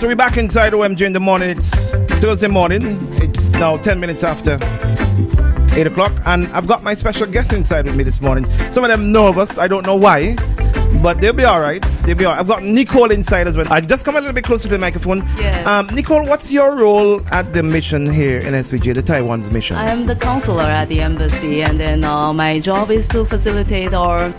so we're back inside OMG in the morning. It's Thursday morning. It's now 10 minutes after 8 o'clock, and I've got my special guest inside with me this morning. Some of them nervous, I don't know why, but they'll be all right. They'll be all right. I've got Nicole inside as well. I just come a little bit closer to the microphone. Yeah. Um, Nicole, what's your role at the mission here in SVG, the Taiwan's mission? I am the counselor at the embassy, and then uh, my job is to facilitate our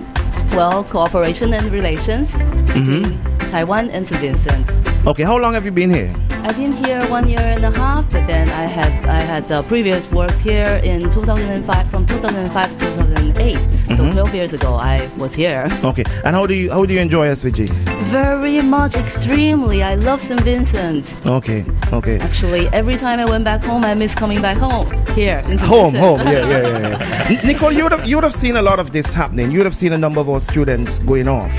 well cooperation and relations between Taiwan and St. Vincent. Okay, how long have you been here? I've been here one year and a half, but then I had I had uh, previous work here in 2005 from 2005 to 2008. So 12 years ago, I was here. Okay, and how do you how do you enjoy SVG? Very much, extremely. I love St. Vincent. Okay, okay. Actually, every time I went back home, I miss coming back home here in St. Home, Vincent. home, yeah, yeah, yeah. yeah. Nicole, you would have you would have seen a lot of this happening. You would have seen a number of our students going off.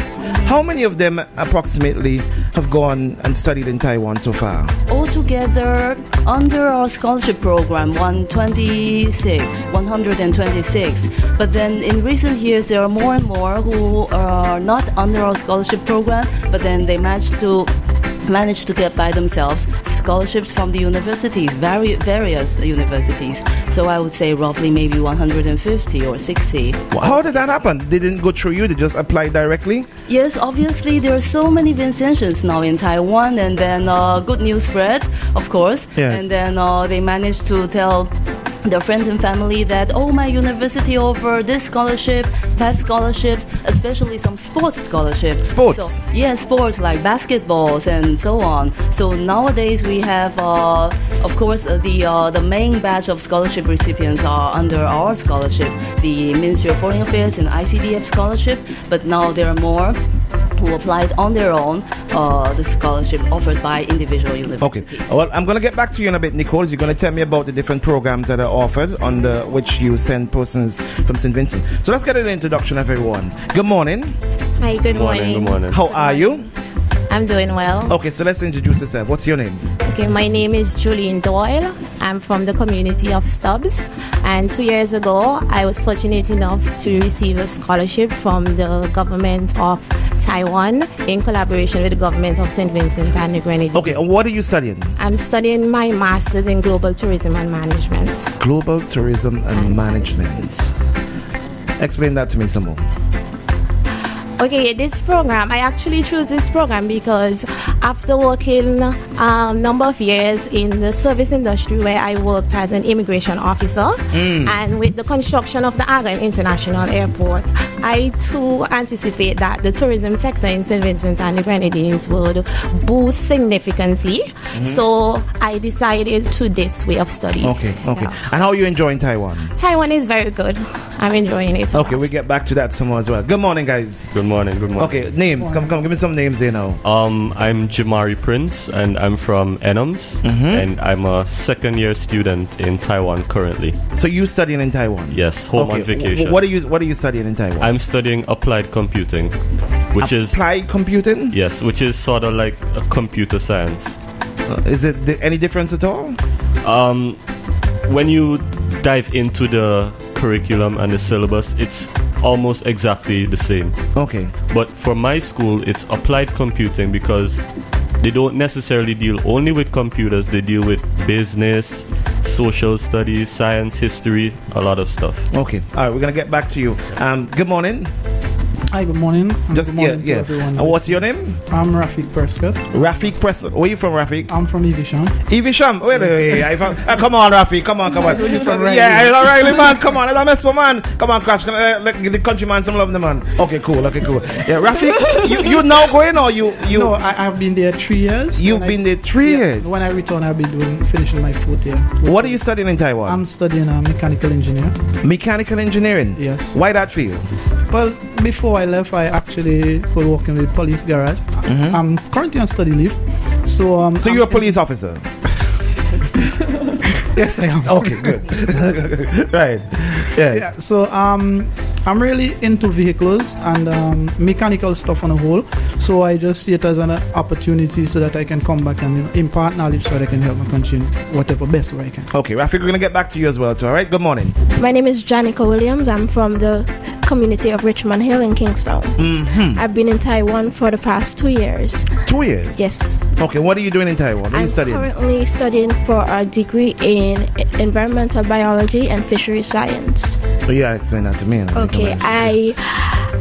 How many of them approximately have gone and studied in Taiwan so far? Altogether, under our scholarship program, 126, 126. But then in recent years, there are more and more who are not under our scholarship program, but then they managed to manage to get by themselves scholarships from the universities, vari- various universities. So I would say roughly maybe 150 or 60. Well, How did that happen? They didn't go through you. They just applied directly. Yes, obviously there are so many Vincentians now in Taiwan, and then uh, good news spread, of course. Yes. And then uh, they managed to tell their friends and family that oh my university offer this scholarship that scholarships especially some sports scholarships Sports? so, yeah sports like basketballs and so on. So nowadays we have uh, of course uh, the uh, the main batch of scholarship recipients are under our scholarship the ministry of foreign affairs and icdf scholarship. But now there are more who applied on their own uh, the scholarship offered by individual universities. Okay. Well, I'm going to get back to you in a bit, Nicole. You're going to tell me about the different programs that are offered under which you send persons from St. Vincent. So let's get an introduction of everyone. Good morning. Hi, good morning. Good morning. How are you? I'm doing well. Okay, so let's introduce yourself. What's your name? Okay, my name is Joeleen Doyle. I'm from the community of Stubbs. And two years ago, I was fortunate enough to receive a scholarship from the government of Taiwan in collaboration with the government of St. Vincent and the Grenadines. Okay, and what are you studying? I'm studying my master's in global tourism and management. Global Tourism and Management. Explain that to me some more. Okay, this program, I actually chose this program because after working a um, number of years in the service industry where I worked as an immigration officer and with the construction of the Argyle International Airport, I too anticipate that the tourism sector in St. Vincent and the Grenadines would boost significantly. So I decided to this way of study. Okay, okay. Yeah. And how are you enjoying Taiwan? Taiwan is very good. I'm enjoying it. Okay, lot. we get back to that some more as well. Good morning, guys. Good morning. Good morning. Okay, names. Come, come, give me some names there now. Um, I'm Jimari Prince, and I'm from Enums, Mm-hmm. and I'm a second year student in Taiwan currently. So you studying in Taiwan? Yes, home Okay. on vacation. wh- What are you What are you studying in Taiwan? I'm studying applied computing, which is applied computing. yes, which is sort of like a computer science. Uh, is it di- any difference at all? Um, when you dive into the curriculum and the syllabus, it's almost exactly the same. Okay. But for my school, it's applied computing because they don't necessarily deal only with computers, they deal with business, social studies, science, history, a lot of stuff. Okay. All right. We're gonna get back to you. Um. Good morning. Hi, good morning. and Just good morning yeah, yeah. to everyone. And what's your name? I'm Raffique Prescott. Raffique Press. Where are you from, Raffique? I'm from Evesham. Evesham. Wait, wait, wait. found- uh, come on, Raffique. Come on, come on. from yeah, it's Riley, man. Come on, a mess for man. Come on, Crash. I, let, give the countryman some love, the man. Okay, cool. Okay, cool. Yeah, Raffique, you you now going or you you no, I, I've been there three years. you've When I- been there three yeah, years. When I return, I'll be doing finishing my fourth year. what are you studying in Taiwan? I'm studying uh, mechanical engineer. Mechanical engineering. Yes. Why that field? Well, before I left, I actually was working with police garage. I'm currently on study leave. So, um, Mm-hmm. So I'm you're a in- police officer. Yes, I am. Okay, good. right. Yeah. Yeah, so um, I'm really into vehicles and um, mechanical stuff on a whole. So I just see it as an opportunity so that I can come back and you know, impart knowledge so that I can help my country in whatever best way I can. Okay, Raffique, we're gonna get back to you as well. Too. All right. Good morning. My name is Janika Williams. I'm from the community of Richmond Hill in Kingstown. Mm-hmm. I've been in Taiwan for the past two years. Two years. Yes. Okay. What are you doing in Taiwan? What I'm you studying? currently studying for a degree in environmental biology and fisheries science. Oh, yeah, explain that to me. Okay, I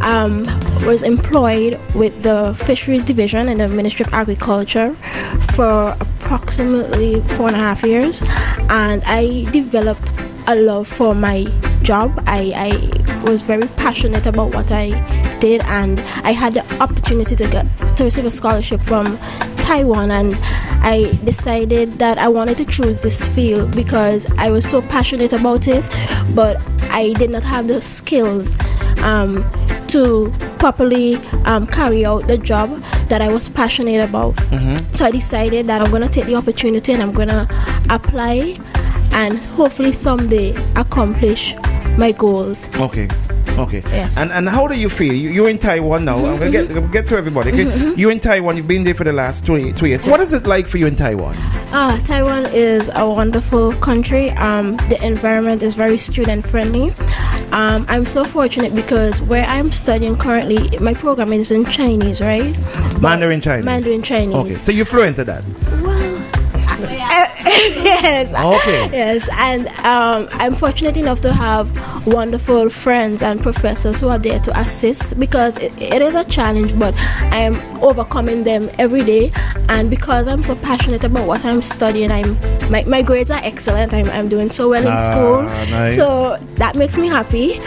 um, was employed with the Fisheries Division in the Ministry of Agriculture for approximately four and a half years, and I developed a love for my job. I, I was very passionate about what I did, and I had the opportunity to get to receive a scholarship from Taiwan, and I decided that I wanted to choose this field because I was so passionate about it, but I did not have the skills um, to properly um, carry out the job that I was passionate about. So I decided that I'm going to take the opportunity and I'm going to apply and hopefully someday accomplish my goals. Okay. Okay. Yes. And and how do you feel? You, you're in Taiwan now. I'm gonna get gonna get to everybody. Okay? You're in Taiwan. You've been there for the last two two years. What is it like for you in Taiwan? Ah, Taiwan is a wonderful country. Um, the environment is very student friendly. Um, I'm so fortunate because where I'm studying currently, my program is in Chinese, right? Mandarin Chinese. Mandarin Chinese. Okay. So you're fluent at that. yes. Okay. Yes, and um, I'm fortunate enough to have wonderful friends and professors who are there to assist because it, it is a challenge, but I am overcoming them every day. And because I'm so passionate about what I'm studying, I'm my, my grades are excellent. I'm, I'm doing so well in Ah, school, nice. so that makes me happy.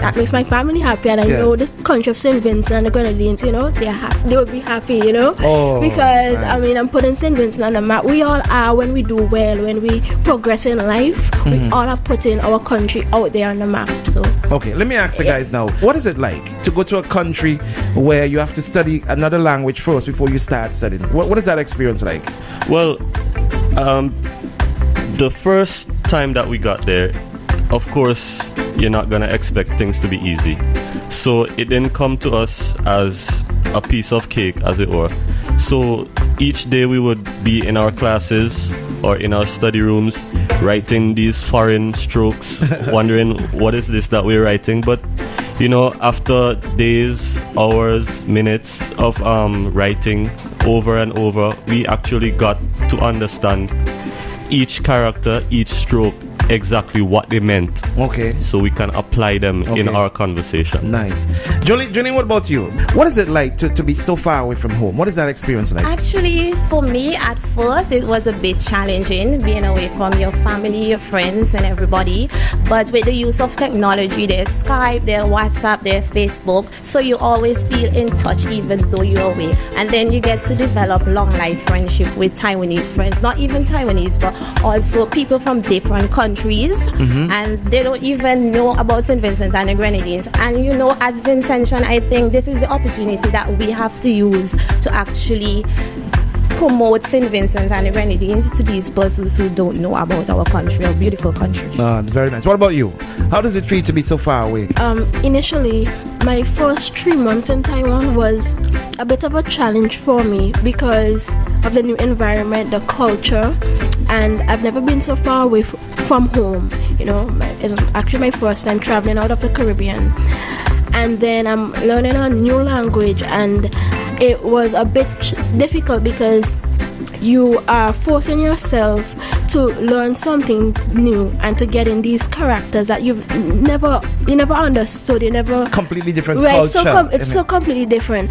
That makes my family happy, and I Yes. know the country of Saint Vincent and the Grenadines. You know, they're ha- they would be happy. You know, Oh, because I mean, I'm putting Saint Vincent on the map. We all are when we do well, when we progress in life. We all are putting our country out there on the map. So Okay, let me ask the guys now. What is it like to go to a country where you have to study another language first before you start studying? What, what is that experience like? Well, um, the first time that we got there, of course, you're not gonna expect things to be easy. So it didn't come to us as a piece of cake, as it were. So each day we would be in our classes or in our study rooms writing these foreign strokes, wondering what is this that we're writing. But you know, after days, hours, minutes of um, writing over and over, we actually got to understand each character, each stroke, exactly what they meant, Okay, so we can apply them in our conversation. nice. Julie, Julie, what about you? What is it like to, to be so far away from home? What is that experience like? Actually, for me, at first, it was a bit challenging being away from your family, your friends, and everybody. But with the use of technology, there's Skype, there's WhatsApp, there's Facebook, so you always feel in touch even though you're away. And then you get to develop long life friendship with Taiwanese friends, not even Taiwanese, but also people from different countries. And they don't even know about St. Vincent and the Grenadines. And you know, as Vincentian, I think this is the opportunity that we have to use to actually promote St. Vincent and the Grenadines to these persons who don't know about our country, our beautiful country. Ah, very nice. What about you? How does it feel to be so far away? um, initially, my first three months in Taiwan was a bit of a challenge for me because of the new environment, the culture, and I've never been so far away f- from home. You know, it was actually my first time traveling out of the Caribbean, and then I'm learning a new language, and it was a bit difficult because you are forcing yourself to learn something new and to get in these characters that you've never you never understood you never Completely different right culture. so com- it's so it? completely different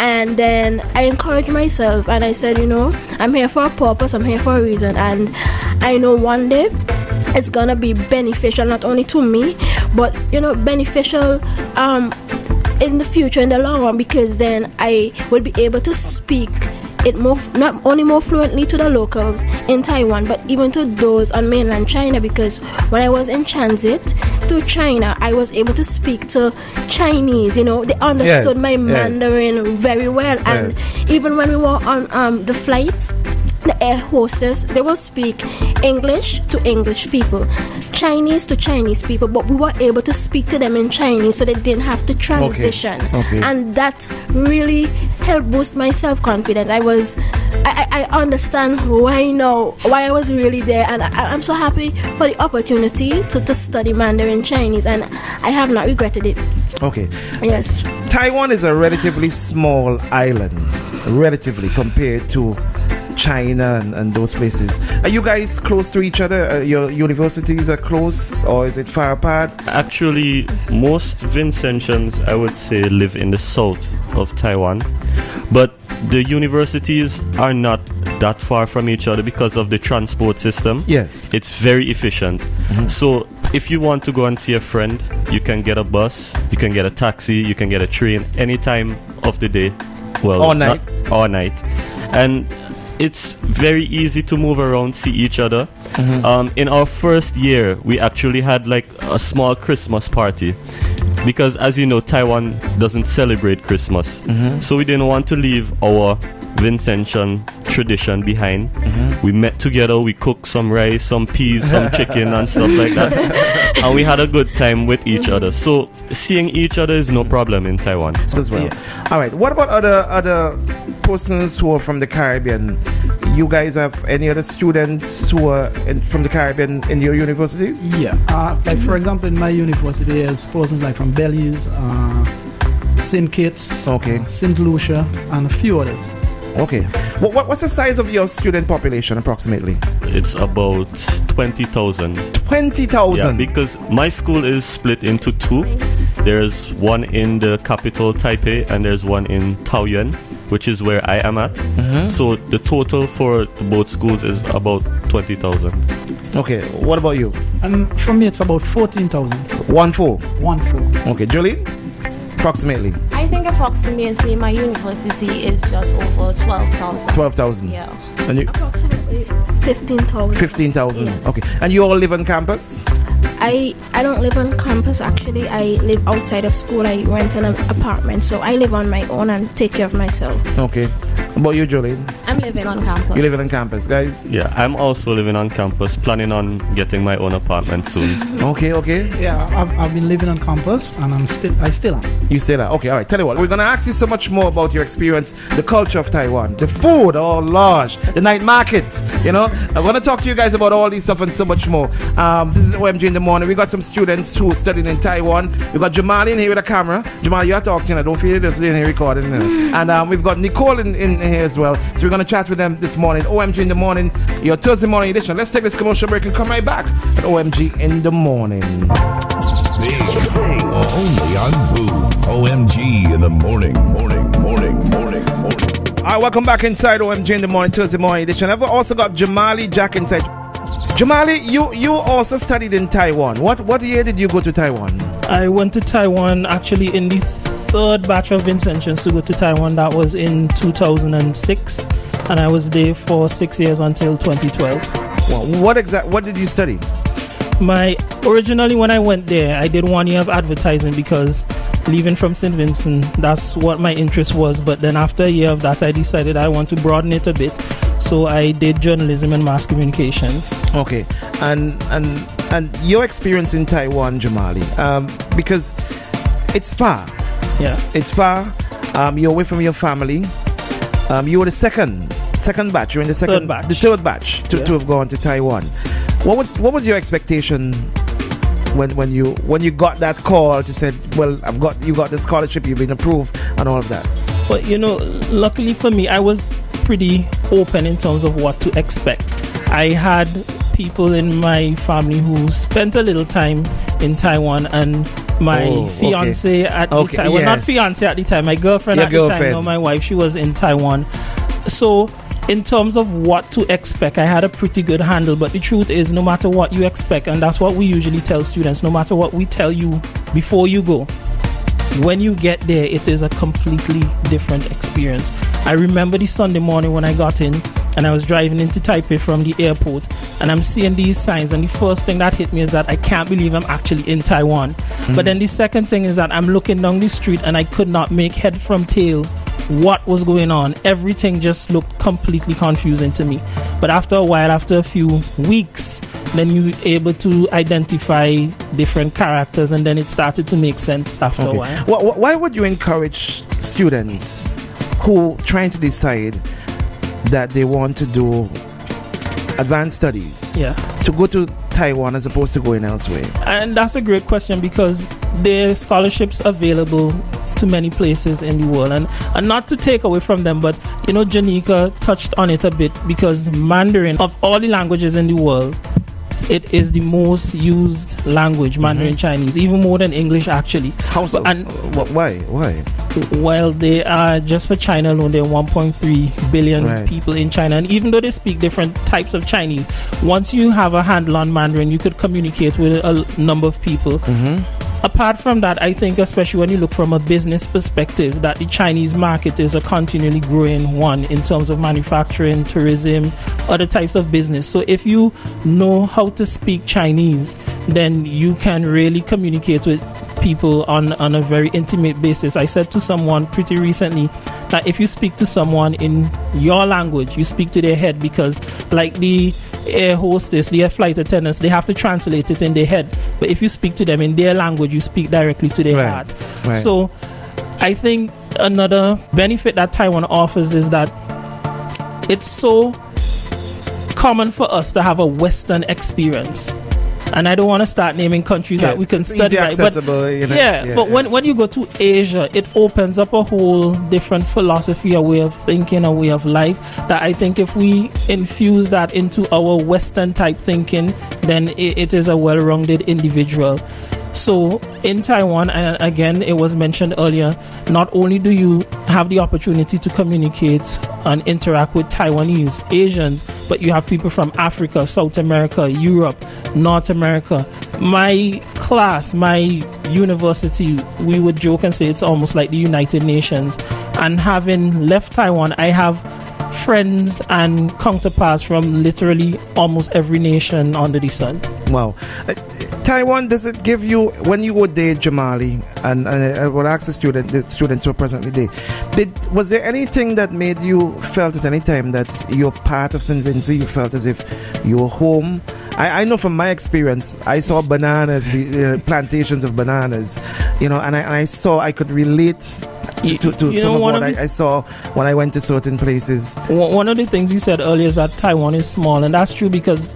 and then i encouraged myself and i said you know i'm here for a purpose i'm here for a reason and i know one day it's gonna be beneficial not only to me but you know beneficial um in the future in the long run because then i will be able to speak it more not only more fluently to the locals in Taiwan, but even to those on mainland China. Because when I was in transit to China, I was able to speak to Chinese. You know, they understood Yes, my yes. Mandarin very well, and Yes. even when we were on um, the flights. The air hostess, they will speak English to English people, Chinese to Chinese people, but we were able to speak to them in Chinese so they didn't have to transition. Okay. And that really helped boost my self confidence. I was, I, I understand why now, why I was really there, and I, I'm so happy for the opportunity to, to study Mandarin Chinese, and I have not regretted it Okay. Yes. Taiwan is a relatively small island, relatively compared to China and, and those places. Are you guys close to each other? Uh, your universities are close, or is it far apart? Actually, most Vincentians, I would say, live in the south of Taiwan, but the universities are not that far from each other because of the transport system. Yes. It's very efficient. So, if you want to go and see a friend, you can get a bus, you can get a taxi, you can get a train any time of the day. Well, All night. not all night. And it's very easy to move around, see each other. Um, in our first year, we actually had like a small Christmas party because, as you know, Taiwan doesn't celebrate Christmas. So we didn't want to leave our Vincentian tradition behind. We met together, we cooked some rice, some peas, some chicken, and stuff like that. and we had a good time with each other. So seeing each other is no problem in Taiwan. as well. All right. What about other other persons who are from the Caribbean? You guys have any other students who are in, from the Caribbean in your universities? Yeah. Uh, like for example, in my university, there's persons like from Belize, uh, St. Kitts, Okay. uh, St. Lucia, and a few others. Okay. What, what, what's the size of your student population approximately? It's about 20,000. 20,000? Yeah, because my school is split into two. There's one in the capital Taipei and there's one in Taoyuan, which is where I am at. Mm-hmm. So the total for both schools is about 20,000. okay. What about you? And for me, it's about 14,000. One four. One four. Okay, Julie. Approximately I think approximately my university is just over 12,000. twelve thousand. Yeah. And you Approximately 15,000. fifteen thousand. Yes. Okay. And you all live on campus? I, I don't live on campus actually. I live outside of school. I rent an apartment. So I live on my own and take care of myself. Okay. How about you, Julie? I'm living on campus. You're living on campus, guys? Yeah, I'm also living on campus, planning on getting my own apartment soon. Okay, okay. Yeah, I've, I've been living on campus, and I'm still I still am. You say that. Okay, all right. Tell you what, we're going to ask you so much more about your experience, the culture of Taiwan, the food, oh, large, the night market. You know, I want to talk to you guys about all these stuff and so much more. Um, this is OMG in the morning. We got some students who studied in Taiwan. We got Jamali in here with a camera. Jamali, you're talking. I don't feel it. Just in here recording. You know. And um, we've got Nicole in, in here as well. So we're going to chat with them this morning. OMG in the morning, your Thursday morning edition. Let's take this commercial break and come right back at OMG in the morning. Only on Boom. OMG in the morning, morning. All right, welcome back inside OMG in the morning, Thursday morning edition. I've also got Jamali Jack inside. Jamali, you you also studied in Taiwan. What what year did you go to Taiwan? I went to Taiwan actually in the third batch of Vincentians to go to Taiwan. That was in 2006, and I was there for six years until 2012. Well, what exact what did you study? My originally when I went there, I did one year of advertising because leaving from St. Vincent, that's what my interest was. But then after a year of that, I decided I want to broaden it a bit. So I did journalism and mass communications. Okay, and and and your experience in Taiwan, Jamali, um, because it's far. Yeah. It's far. Um, you're away from your family. Um, you were the second second batch. You're in the second Third batch. the third batch to, Yeah. to have gone to Taiwan. What was what was your expectation when when you when you got that call to said, well, I've got you got the scholarship, you've been approved, and all of that. But you know, luckily for me, I was pretty open in terms of what to expect. I had people in my family who spent a little time in Taiwan, and my Oh, okay. fiance at Okay, the time, well, not yes. fiance at the time, my girlfriend Your at the time, girlfriend. no, my wife, she was in Taiwan. So, in terms of what to expect, I had a pretty good handle. But the truth is, no matter what you expect, and that's what we usually tell students, no matter what we tell you before you go, when you get there, it is a completely different experience. I remember the Sunday morning when I got in and I was driving into Taipei from the airport and I'm seeing these signs. And the first thing that hit me is that I can't believe I'm actually in Taiwan. Hmm. But then the second thing is that I'm looking down the street and I could not make head from tail what was going on. Everything just looked completely confusing to me. But after a while, after a few weeks, then you were able to identify different characters and then it started to make sense after a while. Wh- wh- why would you encourage students who trying to decide that they want to do advanced studies Yeah. to go to Taiwan as opposed to going elsewhere? And that's a great question because there are scholarships available to many places in the world. And, and not to take away from them, but you know, Janika touched on it a bit because Mandarin, of all the languages in the world, it is the most used language, Mandarin mm-hmm. Chinese, even more than English actually. How so? And wh- why? Why? while they are just for China alone, there are 1.3 billion Right. people in China, and even though they speak different types of Chinese, once you have a handle on Mandarin, you could communicate with a number of people. Mm-hmm. Apart from that, I think, especially when you look from a business perspective, that the Chinese market is a continually growing one in terms of manufacturing, tourism, other types of business. So if you know how to speak Chinese, then you can really communicate with people on, on a very intimate basis. I said to someone pretty recently that if you speak to someone in your language, you speak to their head because, like the air hostess, the air flight attendants, they have to translate it in their head. But if you speak to them in their language, you speak directly to their Right, heart. right. So I think another benefit that Taiwan offers is that it's so common for us to have a Western experience. And I don't want to start naming countries Yeah, that we can study. right, but you know, yeah, yeah, but yeah. when when you go to Asia, it opens up a whole different philosophy, a way of thinking, a way of life. That I think if we infuse that into our Western type thinking, then it, it is a well-rounded individual. So in Taiwan, and again, it was mentioned earlier, not only do you have the opportunity to communicate and interact with Taiwanese, Asians, but you have people from Africa, South America, Europe, North America. My class, my university, we would joke and say it's almost like the United Nations. And having left Taiwan, I have friends and counterparts from literally almost every nation under the sun. Wow. Uh, Taiwan, does it give you, when you were there, Jamali, and, and I will ask the, student, the students who are presently there, did, was there anything that made you felt at any time that you're part of St. Vincent, you felt as if you're home? I, I know from my experience, I saw bananas, uh, plantations of bananas, you know, and I, and I saw, I could relate to, You- to, to you some know, of what of I, the- I saw when I went to certain places. One one of the things you said earlier is that Taiwan is small, and that's true because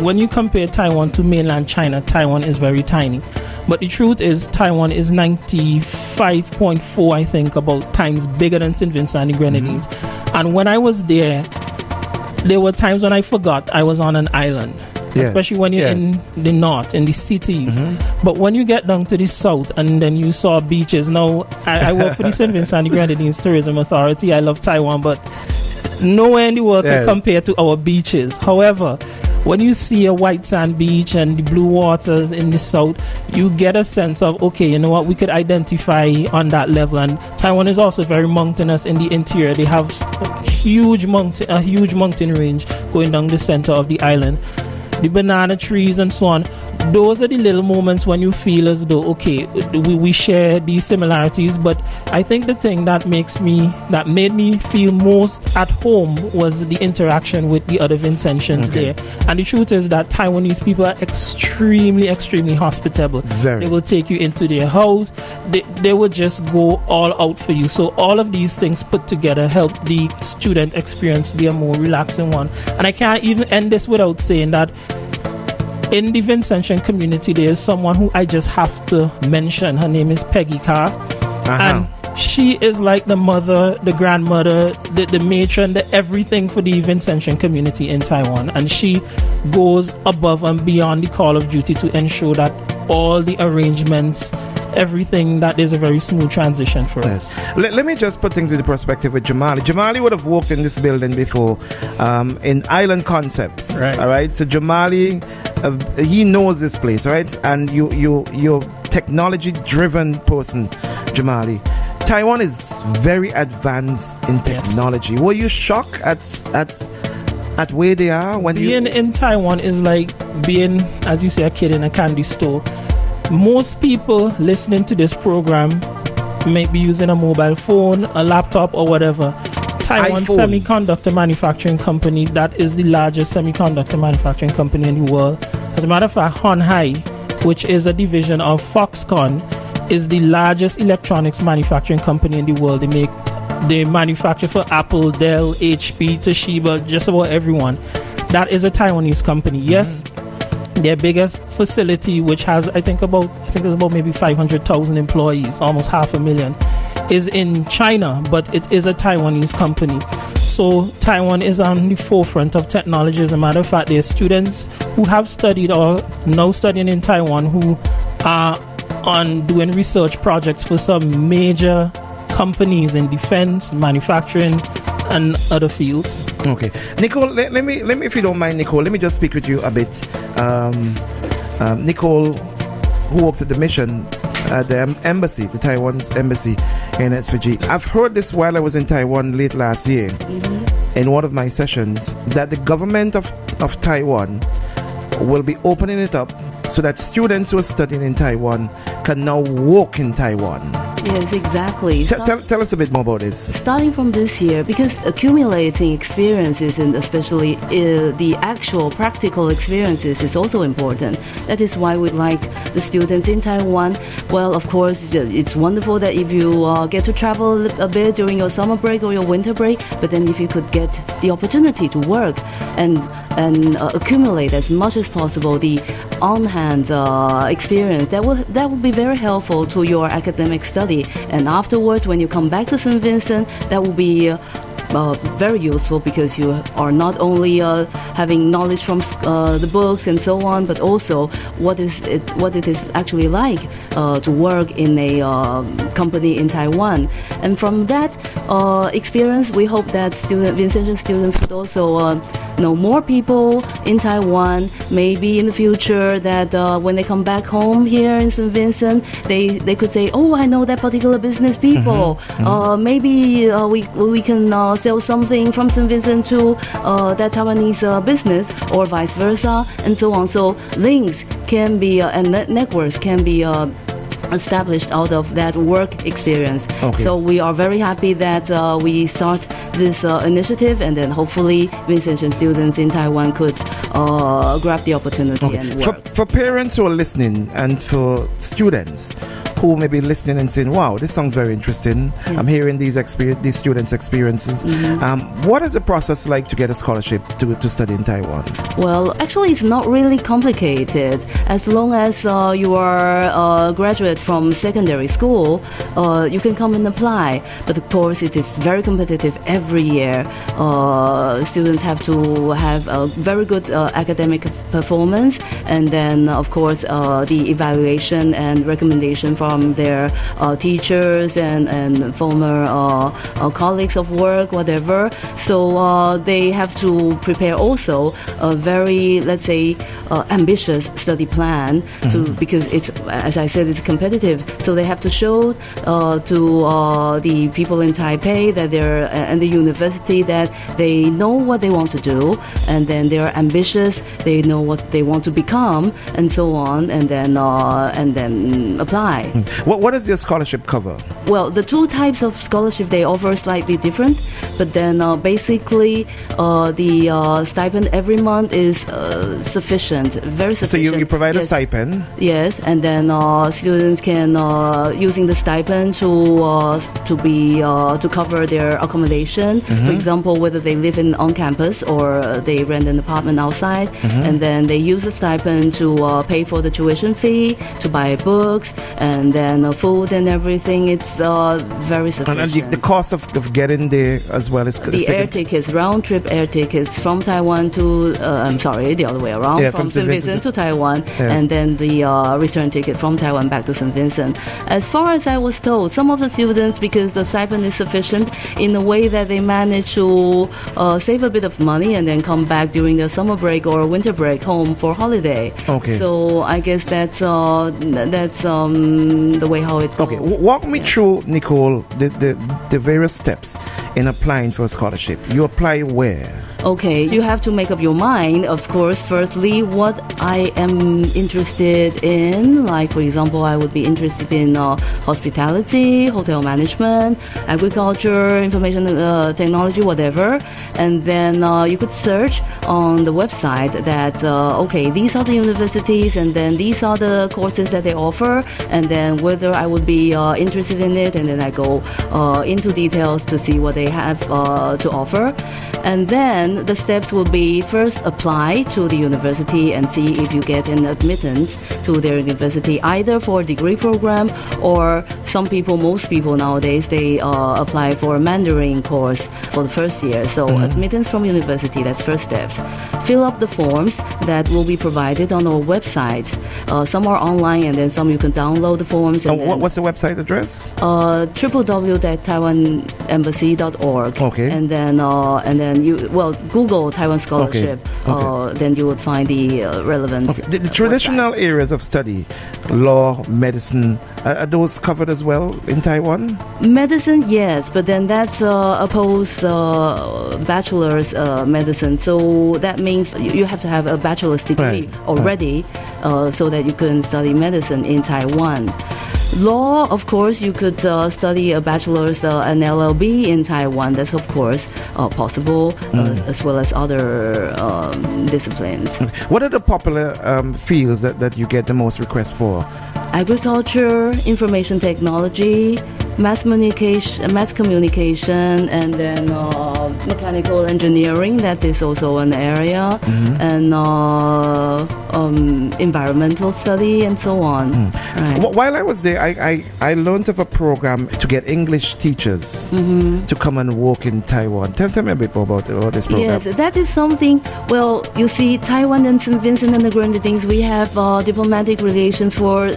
when you compare Taiwan to mainland China, Taiwan is very tiny. But the truth is, Taiwan is 95.4, I think, about times bigger than St. Vincent and the Grenadines. And when I was there, there were times when I forgot I was on an island. Yes, Especially when you're yes. Mm-hmm. in the north, in the cities. But when you get down to the south and then you saw beaches. Now, I, I work for the St. Vincent Grenadines Tourism Authority. I love Taiwan, but nowhere in the world Yes. can compare to our beaches. However, when you see a white sand beach and the blue waters in the south, you get a sense of okay, you know what, we could identify on that level. And Taiwan is also very mountainous in the interior. They have a huge mountain, a huge mountain range going down the center of the island. The banana trees and so on. Those are the little moments when you feel as though okay, we, we share these similarities. But I think the thing that makes me that made me feel most at home was the interaction with the other Vincentians Okay. there. And the truth is that Taiwanese people are extremely, extremely hospitable. Very. They will take you into their house. They, they will just go all out for you. So all of these things put together help the student experience be a more relaxing one. And I can't even end this without saying that in the Vincentian community, there is someone who I just have to mention. Her name is Peggy Carr. Uh-huh. And she is like the mother, the grandmother, the, the matron, the everything for the Vincentian community in Taiwan. And she goes above and beyond the call of duty to ensure that all the arrangements, everything, that is a very smooth transition for us. Yes. Let, let me just put things into perspective with Jamali. Jamali would have worked in this building before um, in Island Concepts. Right. All right. So Jamali, uh, he knows this place, right? And you, you, you're technology-driven person, Jamali. Taiwan is very advanced in Yes. technology. Were you shocked at at at where they are when you? being in Taiwan is like being, as you say, a kid in a candy store. Most people listening to this program may be using a mobile phone, a laptop, or whatever. Taiwan iPhones. Semiconductor Manufacturing Company, that is the largest semiconductor manufacturing company in the world. As a matter of fact, Hon Hai, which is a division of Foxconn, is the largest electronics manufacturing company in the world. They make they manufacture for Apple, Dell, HP, Toshiba, just about everyone. that is a Taiwanese company. Yes, mm-hmm. Their biggest facility, which has I think about I think it's about maybe five hundred thousand employees, almost half a million, is in China, but it is a Taiwanese company. So Taiwan is on the forefront of technology. As a matter of fact, there are students who have studied or now studying in Taiwan who are on doing research projects for some major companies in defense, manufacturing, and other fields. Okay, Nicole, let, let me let me, if you don't mind, Nicole, let me just speak with you a bit. Um, um, Nicole, who works at the mission at the embassy, the Taiwan's embassy in SVG. I've heard this while I was in Taiwan late last year in one of my sessions that the government of, of Taiwan will be opening it up so that students who are studying in Taiwan can now work in Taiwan. Yes, exactly. T- tell, tell us a bit more about this. starting from this year because accumulating experiences and especially uh, the actual practical experiences is also important that is why we like the students in taiwan well of course it's wonderful that if you uh, get to travel a bit during your summer break or your winter break but then if you could get the opportunity to work and and uh, accumulate as much as possible the on-hand uh, experience that will that will be very helpful to your academic study. And afterwards when you come back to st vincent that will be uh, uh, very useful because you are not only uh, having knowledge from uh, the books and so on, but also what is it what it is actually like uh, to work in a uh, company in Taiwan. And from that uh, experience, we hope that student Vincentian students could also uh, know more people in Taiwan. Maybe in the future, that uh, when they come back home here in St. Vincent, they they could say, "Oh, I know that particular business people. Uh, maybe uh, we we can uh, sell something from St. Vincent to uh, that Taiwanese uh, business, or vice versa, and so on." So links can be uh, and net- networks can be. Uh, established out of that work experience. Okay. So we are very happy that uh, we start this uh, initiative, and then hopefully Vincentian students in Taiwan could uh, grab the opportunity and For, work. for parents who are listening and for students who may be listening and saying, "Wow, this sounds very interesting. Yeah. I'm hearing these experience, these students' experiences." Mm-hmm. Um, what is the process like to get a scholarship to, to study in Taiwan? Well, actually, it's not really complicated. As long as uh, you are a graduate from secondary school, uh, you can come and apply. But of course, it is very competitive every year. Uh, students have to have a very good uh, academic performance, and then, of course, uh, the evaluation and recommendation from their uh, teachers and, and former uh, uh, colleagues of work, whatever. So uh, they have to prepare also a very, let's say, uh, ambitious study plan to because it's, as I said, it's competitive. So they have to show uh, to uh, the people in Taipei that they're and the university that they know what they want to do, and then they're ambitious. They know what they want to become, and so on, and then uh, and then apply. What, what does your scholarship cover? Well, the two types of scholarship they offer are slightly different, but then uh, basically uh, the uh, stipend every month is uh, sufficient, very sufficient. So you, you provide a stipend. Yes, and then uh, students can uh, using the stipend to uh, to be uh, to cover their accommodation. For example, whether they live in on campus or they rent an apartment outside, and then they use the stipend to uh, pay for the tuition fee, to buy books, and then uh, food and everything. It's uh, very And, sufficient. and the, the cost of, of getting there as well is is the air tickets, round trip air tickets from Taiwan to, uh, I'm sorry, the other way around, Yeah, from, from St. Vincent Vincent to Taiwan, Yes. and then the uh, return ticket from Taiwan back to St. Vincent. As far as I was told, some of the students, because the stipend is sufficient, in a way that they manage to uh, save a bit of money and then come back during their summer break or winter break home for holiday. Okay. So I guess that's uh, that's um, the way how it. Okay, walk me through, Nicole, the, the, the various steps in applying for a scholarship. You apply where? Okay, you have to make up your mind, of course. Firstly, what I am interested in, like for example, I would be interested in uh, hospitality, hotel management, agriculture, information uh, technology, whatever. And then uh, you could search on the website that uh, okay, these are the universities, and then these are the courses that they offer, and then whether I would be uh, interested in it, and then I go uh, into details to see what they have to offer. And then the steps will be first apply to the university and see if you get an admittance to their university, either for a degree program or some people, most people nowadays, they uh, apply for a Mandarin course for the first year. So admittance from university, that's first steps. Fill up the forms that will be provided on our website. Uh, some are online and then some you can download the forms. And then, what's the website address? uh, www.taiwanembassy.org. Okay. And then, uh, and then you well Google Taiwan scholarship. Okay. Uh, then you would find the uh, relevant. Okay. The, the traditional website. areas of study, law, medicine, uh, are those covered as well in Taiwan? medicine, yes, but then that's uh, a post uh, bachelor's uh, medicine. So that means you have to have a bachelor's degree Right, already, uh, so that you can study medicine in Taiwan. Law, of course, you could uh, study a bachelor's uh, and LLB in Taiwan. That's of course uh, possible, uh, as well as other um, disciplines. What are the popular um, fields that, that you get the most requests for? agriculture, information technology, mass communication, mass communication, and then uh, mechanical engineering. That is also an area, and uh, um, environmental study, and so on. Right. Wh- While I was there, I, I, I learned of a program to get English teachers to come and work in Taiwan. Tell, tell me a bit more about, about this program. Yes, that is something. Well, you see, Taiwan and St. Vincent and the Grenadines, we have uh, diplomatic relations for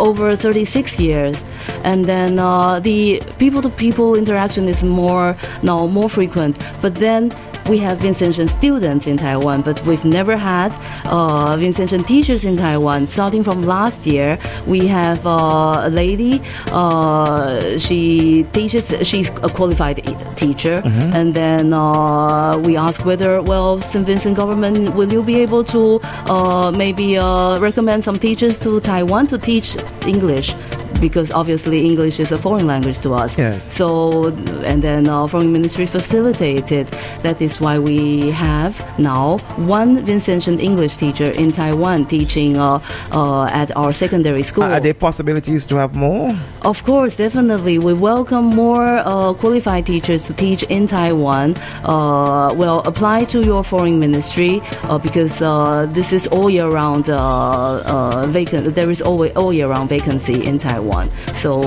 over 36 years, and then uh, the people-to-people interaction is more now more frequent. But then we have Vincentian students in Taiwan, but we've never had uh, Vincentian teachers in Taiwan. Starting from last year, we have uh, a lady. Uh, she teaches. She's a qualified teacher, and then uh, we ask whether, well, St. Vincent government, will you be able to uh, maybe uh, recommend some teachers to Taiwan to teach English? Because obviously English is a foreign language to us. Yes. So, and then uh, foreign ministry facilitated. That is why we have now one Vincentian English teacher in Taiwan teaching uh, uh, at our secondary school. Are there possibilities to have more? Of course, definitely. We welcome more uh, qualified teachers to teach in Taiwan. Uh, well, apply to your foreign ministry uh, because uh, this is all year round uh, uh, vacant. There is always all year round vacancy in Taiwan. So,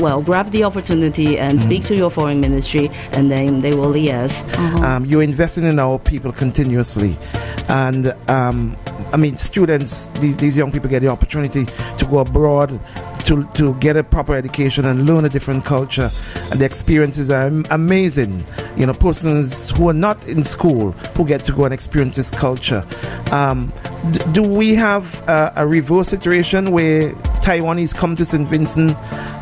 well, grab the opportunity and speak to your foreign ministry, and then they will liaise. Uh-huh. Um, you're investing in our people continuously, and um, I mean, students, these these young people get the opportunity to go abroad. To, to get a proper education and learn a different culture, and the experiences are amazing. You know, persons who are not in school who get to go and experience this culture. Um, d- do we have uh, a reverse situation where Taiwanese come to St. Vincent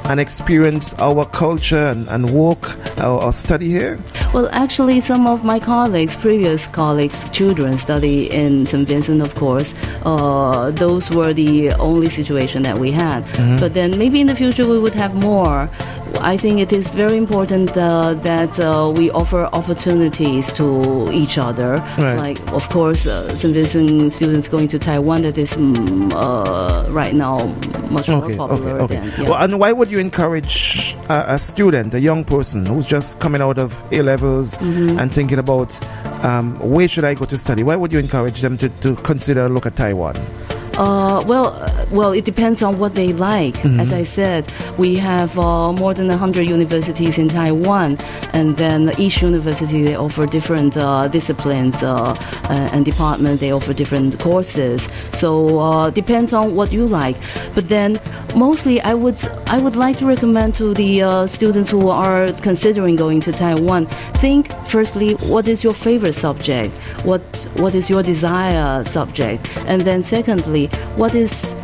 and experience our culture and, and work or, or study here? Well, actually, some of my colleagues, previous colleagues, children study in St. Vincent, of course. Uh, those were the only situation that we had. But then maybe in the future we would have more. I think it is very important uh, that uh, we offer opportunities to each other. Right. Like, of course, uh, St. Vincent students going to Taiwan, that is mm, uh, right now much more Okay, okay, popular okay. than. yeah. Well, and why would you encourage a, a student, a young person who's just coming out of A levels Mm-hmm. and thinking about um, where should I go to study? Why would you encourage them to, to consider look at Taiwan? Uh, well, uh, well, it depends on what they like. As I said, we have uh, more than 100 universities in Taiwan, and then each university they offer different uh, disciplines uh, uh, and department. They offer different courses. So uh, depends on what you like. But then mostly, I would I would like to recommend to the uh, students who are considering going to Taiwan. Think firstly, what is your favorite subject? What what is your desire subject? And then secondly, what is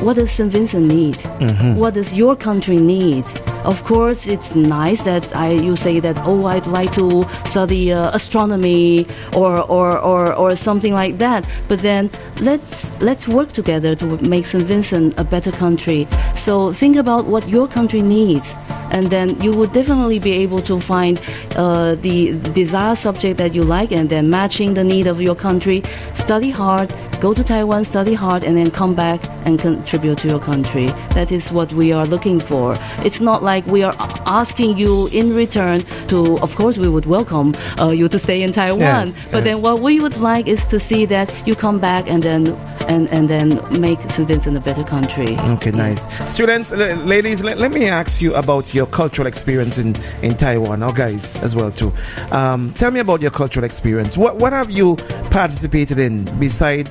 what does St. Vincent need? Mm-hmm. What does your country need? Of course, it's nice that I you say that oh I'd like to study uh, astronomy or, or or or something like that. But then let's let's work together to make St. Vincent a better country. So think about what your country needs, and then you would definitely be able to find uh, the desired subject that you like, and then matching the need of your country. Study hard, go to Taiwan, study hard, and then come back and contribute to your country. That is what we are looking for. It's not like we are asking you in return to, of course, we would welcome uh, you to stay in Taiwan. Yes, but yes. then what we would like is to see that you come back and then and, and then make St. Vincent a better country. Okay, nice. Students, l- ladies, let, let me ask you about your cultural experience in, in Taiwan, or guys as well too. Um, tell me about your cultural experience. What what have you participated in beside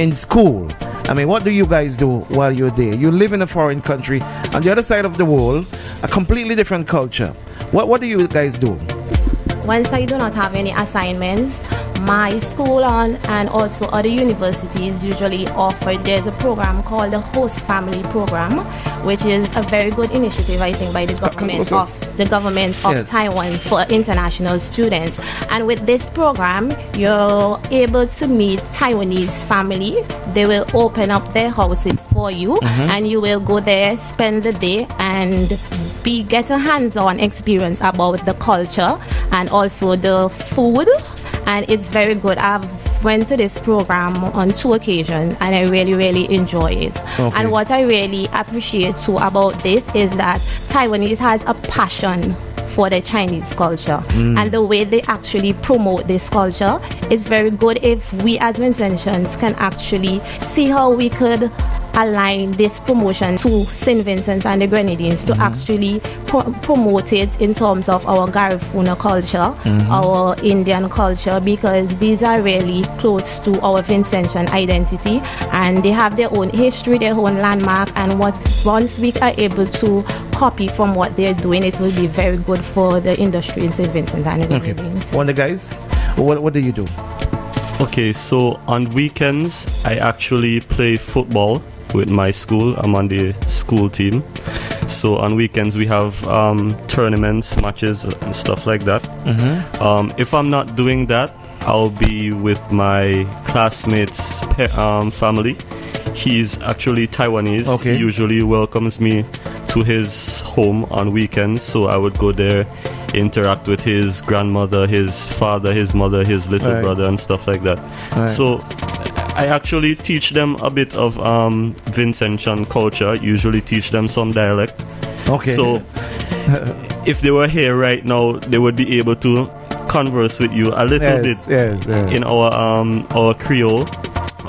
in school? I mean, what do you guys do while you're there? You live in a foreign country on the other side of the world, a completely different culture. What what do you guys do? Once I do not have any assignments, my school on and also other universities usually offer. There's a program called the host family program which is a very good initiative i think by the government of the government of Yes. taiwan for international students. And with this program you're able to meet taiwanese family. They will open up their houses for you mm-hmm. and you will go there spend the day and be get a hands-on experience about the culture and also the food and it's very good. I've went to this program on two occasions and I really really enjoy it. Okay. And what I really appreciate too about this is that Taiwanese has a passion for the Chinese culture mm. and the way they actually promote this culture is very good if we as Vincentians can actually see how we could align this promotion to St. Vincent and the Grenadines to mm-hmm. actually pro- promote it in terms of our Garifuna culture, mm-hmm. our Indian culture, because these are really close to our Vincentian identity and they have their own history, their own landmark, and what once we are able to copy from what they're doing, it will be very good for the industry in St. Vincent and the Okay, Grenadines. one of the guys. What what do you do? Okay, so on weekends, I actually play football with my school. I'm on the school team. So on weekends, we have um, tournaments, matches, and stuff like that. Um, if I'm not doing that, I'll be with my classmates' pa- um, family. He's actually Taiwanese. Okay. He usually welcomes me to his home on weekends, so I would go there, interact with his grandmother, his father, his mother, his little Right. brother, and stuff like that. Right. So I actually teach them a bit of um, Vincentian culture. Usually teach them some dialect. Okay. So if they were here right now, they would be able to converse with you a little yes, bit yes, yes. in our um our Creole.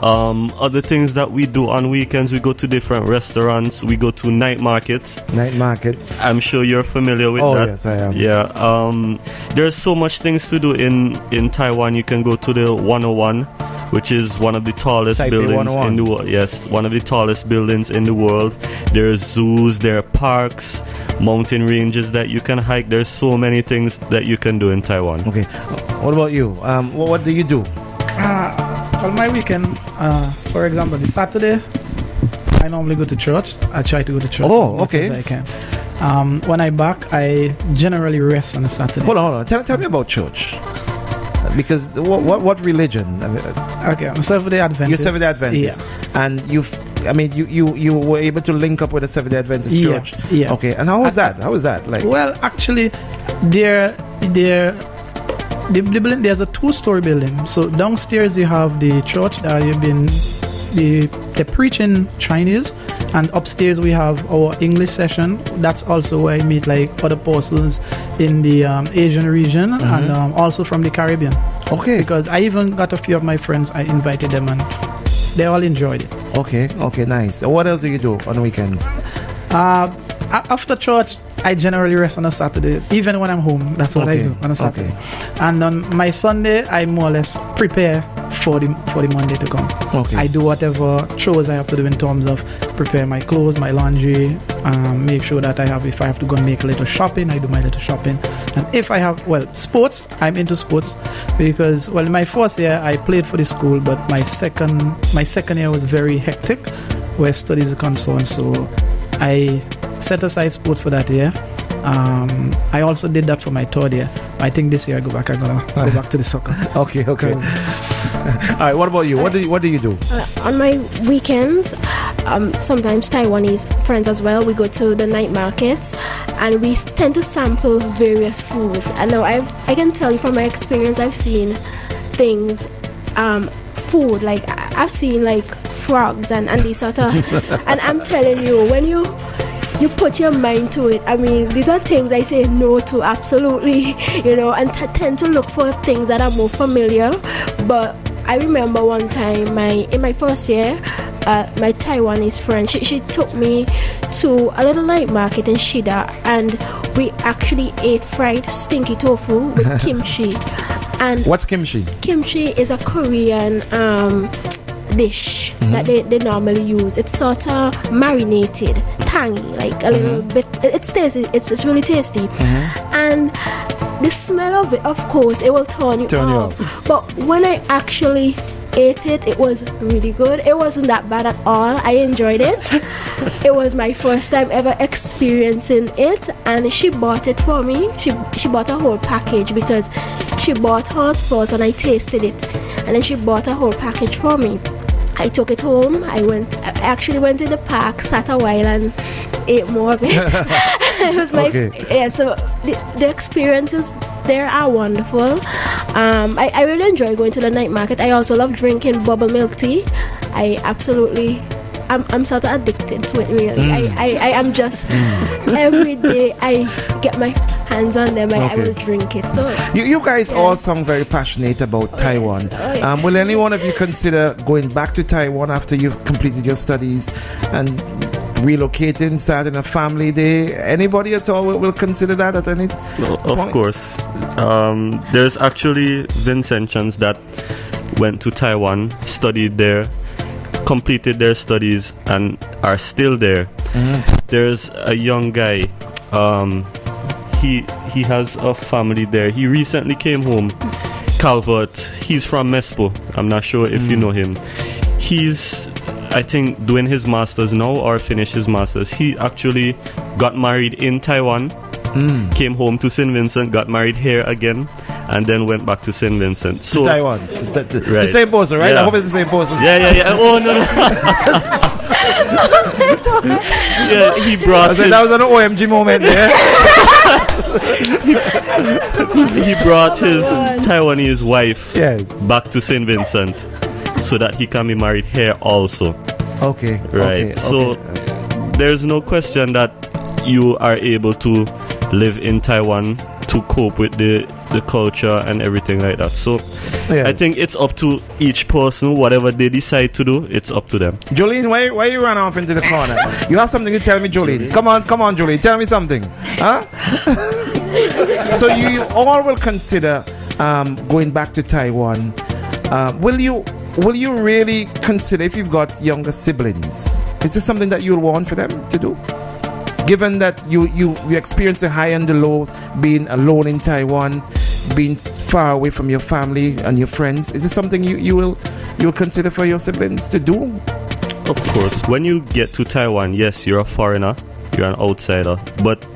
Um, other things that we do on weekends, we go to different restaurants, we go to night markets. night markets. I'm sure you're familiar with Oh, that. Oh yes, I am. Yeah. Um, there's so much things to do in in Taiwan. You can go to the 101, which is one of the tallest Taipei buildings in the world. Yes, one of the tallest buildings in the world. There's zoos, there are parks, mountain ranges that you can hike. There's so many things that you can do in Taiwan. Okay. What about you? Um, what, what do you do? Uh, on my weekend, uh, for example, this Saturday, I normally go to church. I try to go to church Oh, as okay. as I can. Um, when I back, I generally rest on a Saturday. Hold on, hold on. Tell, tell me about church. Because what what, what religion? I mean, uh, Okay, I'm Seventh Day Adventist. you're Seventh Day Adventist, yeah. and you've I mean, you, you you were able to link up with a Seventh Day Adventist Yeah, church. yeah. Okay, and how was that? How was that? Like, Well, actually, there, there, the, building, there's a two-story building. So downstairs you have the church that you've been, the they preach in Chinese, and upstairs we have our English session. That's also where I meet like other persons in the um, Asian region and um, also from the Caribbean. okay, Because I even got a few of my friends. I invited them and they all enjoyed it. okay, okay, nice. What else do you do on weekends? Uh, after church, I generally rest on a Saturday, even when I'm home. That's what Okay, I do on a Saturday. And on my Sunday, I more or less prepare for the for the Monday to come. Okay. I do whatever chores I have to do in terms of prepare my clothes, my laundry, um, make sure that I have. If I have to go and make a little shopping, I do my little shopping. And if I have, well, sports, I'm into sports because well, in my first year I played for the school, but my second my second year was very hectic, where studies are concerned. So I set aside sports for that year. Um, I also did that for my third year. I think this year I go back. I'm gonna go back to the soccer. Okay, okay. All right. What about you? What do you, what do you do? Uh, on my weekends, um, sometimes Taiwanese friends as well, we go to the night markets and we tend to sample various foods. And now I've, I can tell you from my experience, I've seen things, um, food, like I- I've seen like frogs and, and these sort of, and I'm telling you, when you you put your mind to it. I mean, these are things I say no to absolutely, you know, and t- tend to look for things that are more familiar. But I remember one time, my in my first year, uh, my Taiwanese friend, she, she took me to a little night market in Shida, and we actually ate fried stinky tofu with kimchi. And What's kimchi? kimchi is a Korean um, dish mm-hmm. that they, they normally use. It's sort of marinated, tangy, like a little mm-hmm. bit. it- It's tasty. It's, it's really tasty, mm-hmm. and the smell of it, of course, it will turn you Turn you off. But when I actually ate it, it was really good. It wasn't that bad at all. I enjoyed it. it was my first time ever experiencing it, and she bought it for me. She she bought a whole package because she bought hers first, and I tasted it, and then she bought a whole package for me. I took it home. I went. I actually went to the park, sat a while, and ate more of it. it was my Okay. yeah. So the, the experiences there are wonderful. Um, I, I really enjoy going to the night market. I also love drinking bubble milk tea. I absolutely. I'm, I'm sort of addicted to it really. I, I, I am just every day I get my hands on them I, I will drink it. So You, you guys Yeah. all sound very passionate about Taiwan. Oh, yeah. Um, will any one of you consider going back to Taiwan after you've completed your studies and relocating, starting a family there? Anybody at all will, will consider that at any No, of point? course. Um, there's actually Vincentians that went to Taiwan, studied there, completed their studies, and are still there. Mm-hmm. There's a young guy. Um, he he has a family there. He recently came home. Calvert. He's from Mespo. I'm not sure if you mm. know him. He's I think doing his masters now or finished his masters. He actually got married in Taiwan mm. came home to St. Vincent, got married here again, and then went back to St. Vincent. So, to Taiwan? The, the- the same person, right? I hope it's the same person. yeah, yeah, yeah. Oh no, no. yeah, he I brought said his, that was an OMG moment there. he brought oh, his Taiwanese wife yes. back to St. Vincent, so that he can be married here also. Okay. Right. Okay, so okay. there's no question that you are able to live in Taiwan to cope with the the culture and everything like that. So Yes. I think it's up to each person. Whatever they decide to do, it's up to them. Joeleen, why, why you run off into the corner? you have something to tell me, Joeleen. Come on, come on, Joeleen. Tell me something. Huh? so you, all will consider um, going back to Taiwan. Uh, will you will you really consider if you've got younger siblings? Is this something that you'll want for them to do? Given that you you, you experience the high and the low, being alone in Taiwan, being far away from your family and your friends, is this something you, you will you will consider for your siblings to do? Of course, when you get to Taiwan, yes, you're a foreigner, you're an outsider, but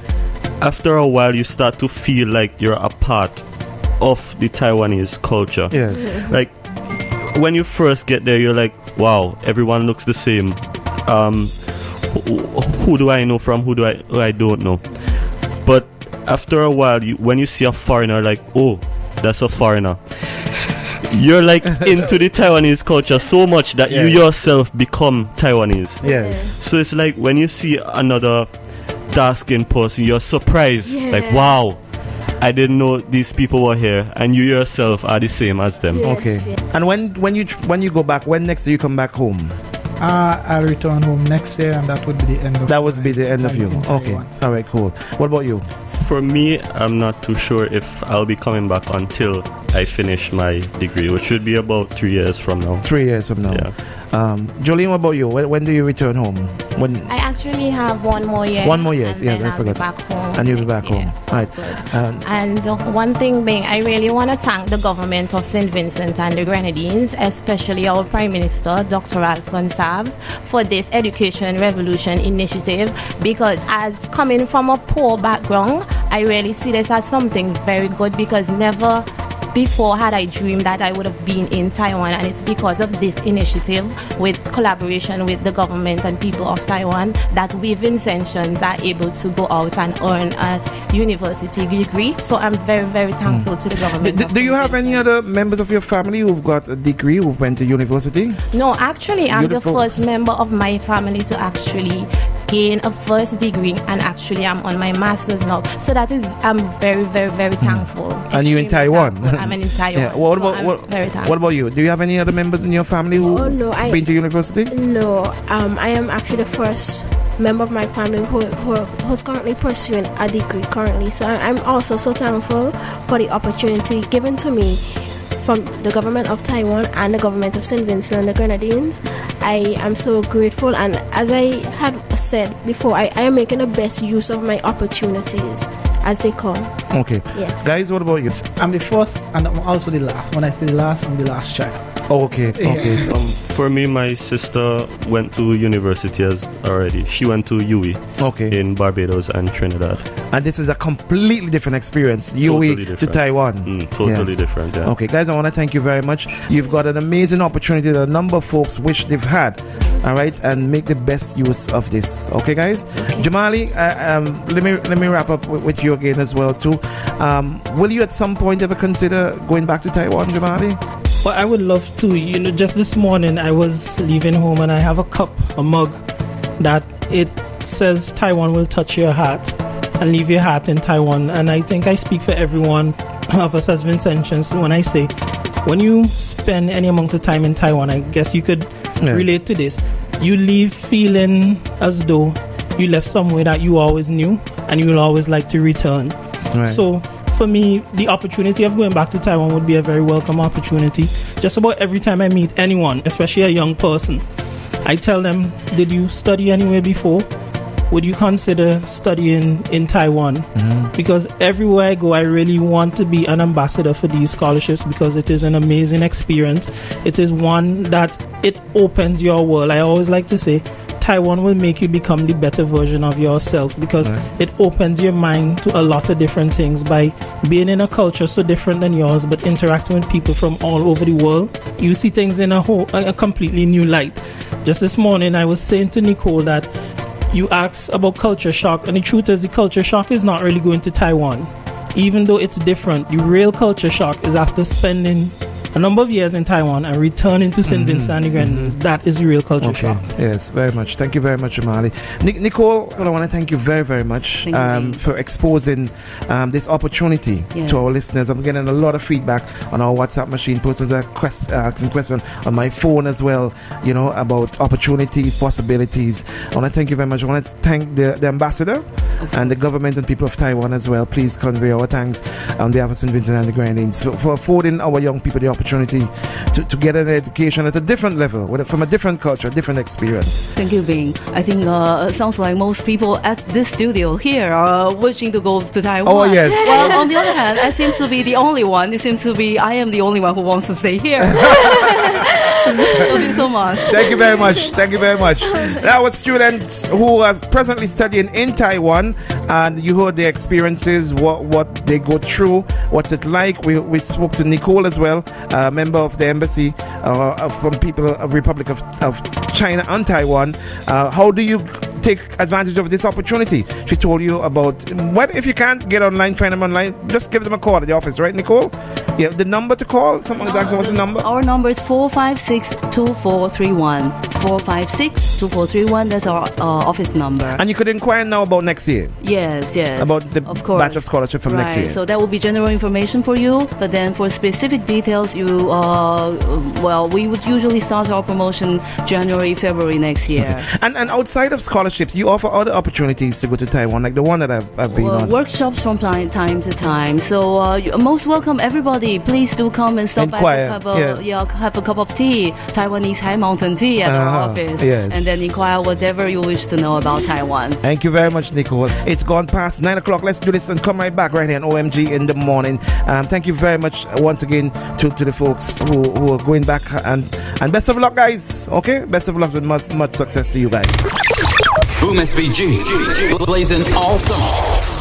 after a while, you start to feel like you're a part of the Taiwanese culture. Yes. Like when you first get there, you're like, wow, everyone looks the same. Um, who, who do I know from? Who do I who I don't know? But after a while, you, when you see a foreigner, like, oh, that's a foreigner. You're like into the Taiwanese culture so much that you Yeah. yourself become Taiwanese. Yes. So it's like when you see another dark skinned person, you're surprised. Yeah. Like, wow, I didn't know these people were here, and you yourself are the same as them. Yeah. Okay. Yeah. And when when you when you go back, when next do you come back home? Uh, I'll return home next year, and that would be the end of That would be the end of you. Okay. Taiwan. All right. Cool. What about you? For me, I'm not too sure if I'll be coming back until I finish my degree, which should be about three years from now. Three years from now. Yeah. Um, Joeleen, what about you? When, when do you return home? When I actually have one more year. One more year, yeah, I I'll forgot. Be back home. and you'll be back year. home. Right. Um, And uh, one thing being, I really want to thank the government of St. Vincent and the Grenadines, especially our Prime Minister, Dr. Ralph Gonsalves, for this Education Revolution initiative because as coming from a poor background, I really see this as something very good because never before had I dreamed that I would have been in Taiwan and it's because of this initiative with collaboration with the government and people of Taiwan that we Vincentians are able to go out and earn a university degree. So I'm very, very hmm. thankful to the government. do- do you have any other members of your family who've got a degree who've went to university? No, actually, I'm Beautiful. the first member of my family to actually gain a first degree and actually I'm on my master's now. So that is I'm very, very, very thankful. And you in Taiwan? I'm in Taiwan. Yeah. What so about I'm what, very thankful. what about you? Do you have any other members in your family who Oh, no, I- been to university? No, um, I am actually the first member of my family who, who who's currently pursuing a degree currently. So I'm also so thankful for the opportunity given to me from the government of Taiwan and the government of St. Vincent and the Grenadines. I am so grateful, and as I had said before, I, I am making the best use of my opportunities as they come. Okay. Yes. Guys, what about you? I'm the first and I'm also the last. When I say the last, I'm the last child. Oh, okay. Okay. Um, for me, my sister went to university as already. She went to UWI Okay. in Barbados and Trinidad. And this is a completely different experience. UWI Totally to. Taiwan. Mm, totally Yes. different. Yeah. Okay, guys, I want to thank you very much. You've got an amazing opportunity that a number of folks wish they've had. All right, and make the best use of this. Okay, guys. Jamali, uh, um, let me let me wrap up with, with you again as well too. Um, will you at some point ever consider going back to Taiwan, Jamali? Well, I would love to. You know, just this morning I was leaving home and I have a cup, a mug, that it says Taiwan will touch your heart and leave your heart in Taiwan. And I think I speak for everyone of us as Vincentians when I say, when you spend any amount of time in Taiwan, I guess you could Yeah. relate to this. You leave feeling as though you left somewhere that you always knew and you will always like to return. Right. So for me, the opportunity of going back to Taiwan would be a very welcome opportunity. Just about every time I meet anyone, especially a young person, I tell them, Did you study anywhere before? Would you consider studying in Taiwan? Mm-hmm. Because everywhere I go, I really want to be an ambassador for these scholarships because it is an amazing experience. It is one that it opens your world. I always like to say, Taiwan will make you become the better version of yourself because Nice. it opens your mind to a lot of different things by being in a culture so different than yours but interacting with people from all over the world you see things in a whole a completely new light just this morning i was saying to nicole that you asked about culture shock and the truth is the culture shock is not really going to taiwan. Even though it's different the real culture shock is after spending a number of years in taiwan and returning to st vincent and the grenadines That is the real culture Okay. shock Yes, very much. Thank you very much, Jamali. Nic- Nicole, well, I want to thank you very, very much um, for exposing um, this opportunity Yeah. to our listeners. I'm getting a lot of feedback on our WhatsApp machine. Posters are quest- uh, asking questions on my phone as well, you know, about opportunities, possibilities. I want to thank you very much. I want to thank the, the ambassador and the government and people of Taiwan as well. Please convey our thanks on behalf of St. Vincent and the Grenadines for, for affording our young people the opportunity to, to get an education at a different level, with a- from a different culture, different experience. Thank you, Bing. I think uh, it sounds like most people at this studio here are wishing to go to Taiwan. Oh, yes. Well, on the other hand, I seem to be the only one. It seems to be I am the only one who wants to stay here. Thank you so much. Thank you very much. Thank you very much. That was students who are presently studying in Taiwan, and you heard their experiences, what what they go through, what's it like. We, we spoke to Nicole as well, a member of the embassy uh, from people of Republic of, of China and Taiwan. Uh, how do you take advantage of this opportunity? She told you about what if you can't get online, find them online, just give them a call at the office, right, Nicole? Yeah, the number to call. Someone is asking what's the number. Our number is 456 2431. 456 2431. That's our uh, office number. And you could inquire now about next year. Yes, yes. about the of course. batch of scholarship from right. next year. So that will be general information for you. But then for specific details, you uh, well, we would usually start our promotion January, February next year. and and outside of scholarships, you offer other opportunities to go to Taiwan, like the one that I've, I've been Well, on. workshops from time, time to time. So uh, you're most welcome, everybody. Please do come and stop Inquire, by for have a, yeah. have a cup of tea, Taiwanese high mountain tea at our Uh-huh, office, yes. and then inquire whatever you wish to know about Taiwan. Thank you very much, Nicole. It's gone past nine o'clock. Let's do this and come right back right here on OMG in the morning. Um, thank you very much uh, once again to, to the folks who, who are going back and and best of luck, guys. Okay, best of luck and much much success to you guys. Boom SVG, blazing all songs.